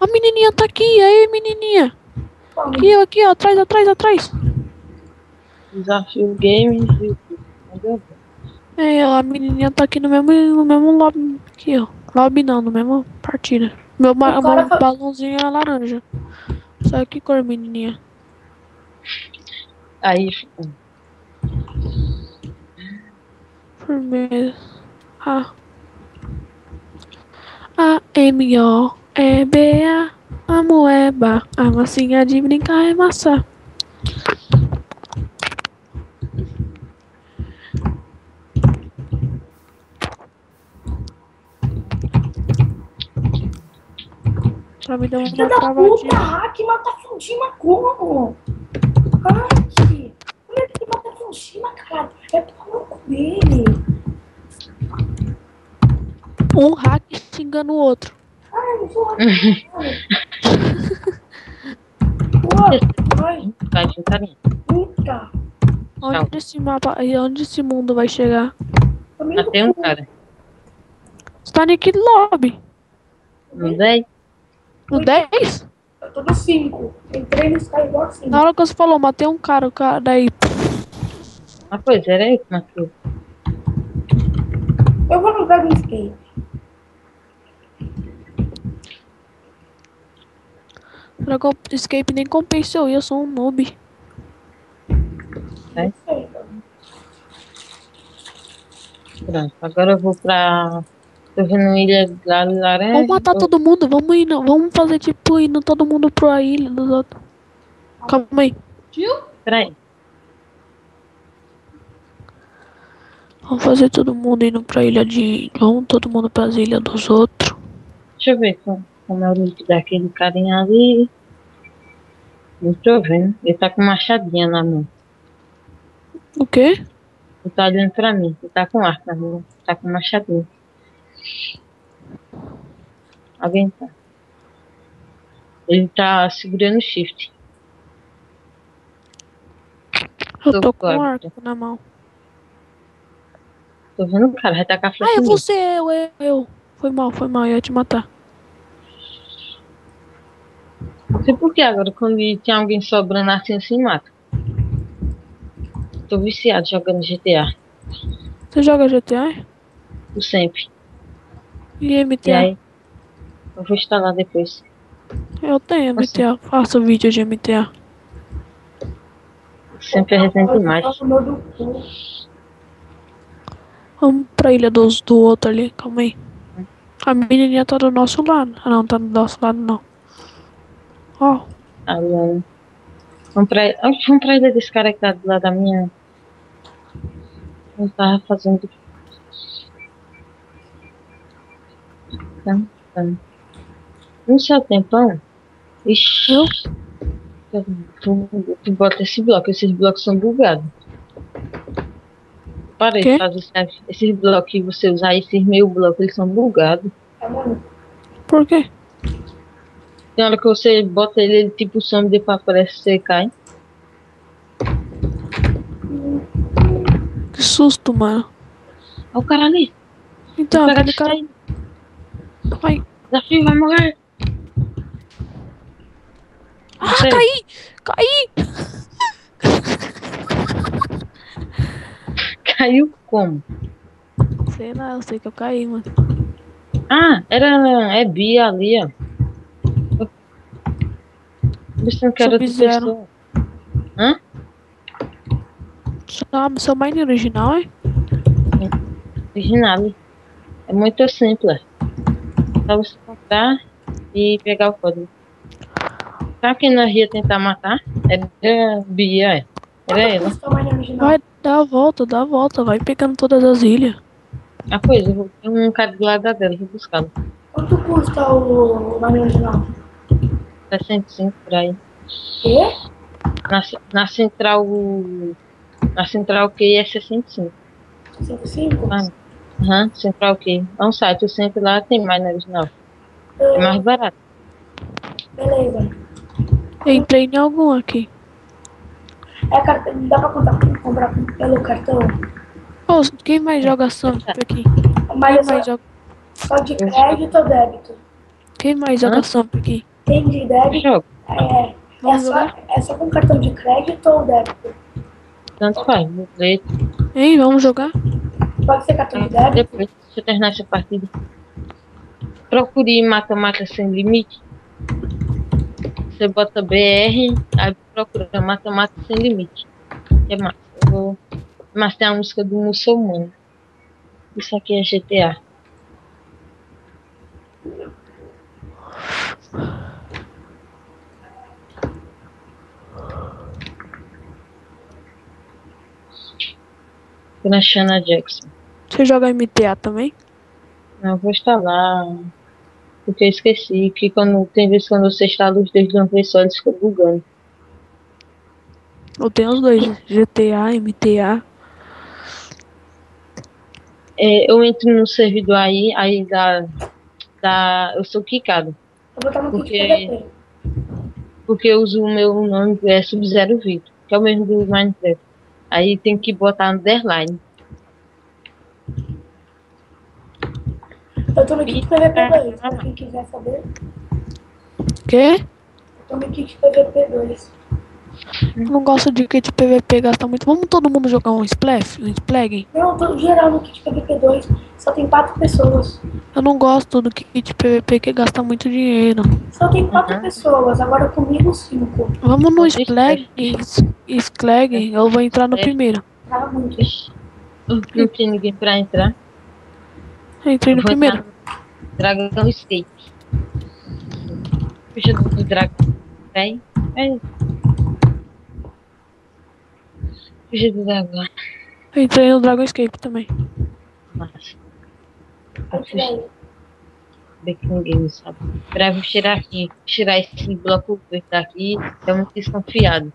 A menininha tá aqui, aí menininha. Aqui, ó, aqui, ó, atrás, atrás, atrás. Desafio game. É, a menininha tá aqui no mesmo, no mesmo lobby. Aqui, ó. Lobby não, no mesmo partida. Meu, ba- meu tá- balãozinho é laranja. Sabe que cor, menininha? Aí, fica. Firmeza. A. A M O E B A. Moeba. A massinha de brincar é maçã. Pra me dar uma Filha da puta, travadinha. hack mata Fundima como? Hack! Como é que mata Fundima, cara? É pro louco dele. Um hack xingando o outro. Vai, Carinha. puta. Onde esse mapa. Onde esse mundo vai chegar? Já tem um cara. Você tá naquele lobby. Não dei? No 10? Eu tô no 5. Entrei no Skywalk 5. Na hora que você falou, matei um cara, o cara daí. Ah, pois era aí que matou. Eu vou no Dragon Dragon Escape nem compensou, eu sou um noob. Então. Pronto, agora eu vou pra. Tô vendo Ilha Laranja. Vamos matar todo mundo, vamos indo, vamos fazer tipo indo todo mundo pra ilha dos outros. Calma aí. Peraí. Vamos fazer todo mundo indo pra ilha de. Vamos todo mundo pras ilhas dos outros. Deixa eu ver como, como é o nick daquele carinha ali. Não tô vendo. Ele tá com machadinha na mão. O quê? Ele tá olhando pra mim. Ele tá com arco na mão. Tá com machadinha. Alguém tá. Ele tá segurando o shift. Eu Tô tô com um arco. na mão. Tô vendo o cara, vai tacar a flecha Ah, é em mim. você, eu, eu, eu. Foi mal, foi mal, eu ia te matar. Não sei por que agora, quando tem alguém sobrando assim, assim, mata. Tô viciado jogando GTA. Você joga GTA? Por sempre. E MTA? E aí? Eu vou instalar depois. Eu tenho. MTA, faço vídeo de MTA. Sempre do cu. Vamos pra ilha dos, do outro ali, calma aí. A menininha tá do nosso lado. Ah, não, tá do nosso lado não. Ó, Alô. Vamos pra, ah, vamos pra ilha desse cara que tá do lado da minha. Eu tava fazendo. Tá, tá. No seu tempão. Ixi. Eu? Tu, tu bota esse bloco, esses blocos são bugados. Para Quê? de fazer esses- blocos que você usar, esses meio blocos, eles são bugados. Por quê? Tem hora que você bota ele, ele tipo some e depois aparece e você cai. Que susto, mano. Olha o cara ali. Então, aquele cara. Ai. Desafio, vai morrer. Ah, Sei. caí! Caí! Caiu como? Sei lá, eu sei que eu caí, mano. Ah, era. É Bia ali, ó. Pensando que era outra Sub-Zero. Hã? Sabe, seu mine original, é? Original. É muito simples. Só você comprar e pegar o código. Sabe quem nós ia tentar matar? Era Bia, é. Era ela. Vai dar a volta, dá a volta, vai pegando todas as ilhas. Ah, pois, eu vou ter um cara do lado dela, vou buscá-lo. Quanto custa o tamanho original? 65 por aí. Quê? Na, na central. Na central Q é 65. 55? Ah, Aham, central Q. É um site, o centro lá tem mais na original. É mais barato. Beleza. Eu entrei em algum aqui. É, cartão, dá pra comprar, comprar pelo cartão? Ô, quem mais joga Samp aqui? Mas Quem é mais só, joga? só de crédito ou débito? Quem mais joga Hã? Samp aqui? Tem de débito. Jogo. É, é, Vamos só, jogar? é só com cartão de crédito ou débito? Tanto faz. Boleto. Hein, vamos jogar? Pode ser cartão de débito? Depois, deixa eu terminar essa partida. Procure mata-mata sem limite. Você bota BR, aí procura mata-mata sem limite. É massa. Eu vou... Mas tem a música do muçulmano. Isso aqui é GTA. Na Shanna Jackson. Você joga MTA também? Não, eu vou instalar. Porque eu esqueci que quando, tem vezes quando você instala os dois de uma vez só, eles ficam bugando. Eu tenho os dois, GTA, MTA. É, eu entro no servidor aí, aí dá. dá eu sou quicado. Eu vou Porque-. Porque eu uso o meu nome, é Sub-Zero Vitor, que é o mesmo do Minecraft. Aí tem que botar underline. Eu tô no kit PVP 2, pra quem quiser saber. Quê? Eu tô no kit PVP 2. Eu não gosto de kit PVP, gasta muito. Vamos todo mundo jogar um Splash? Um Splag? Não, eu tô geral no kit PVP 2. Só tem 4 pessoas. Eu não gosto do kit PVP que gasta muito dinheiro. Só tem 4 Uhum. pessoas. Agora comigo 5. Vamos no Pode Splag, Splag, eu vou entrar no É. primeiro. Não tem ninguém pra entrar. Entrei no primeiro. Dragão Escape. Puxa do dragão. Vem. Vem. Puxa do dragão. Entrei no Dragon Escape também. Massa. Aí. Ver que ninguém sabe. Vou tirar aqui. Tirar esse bloco daqui. É muito desconfiado.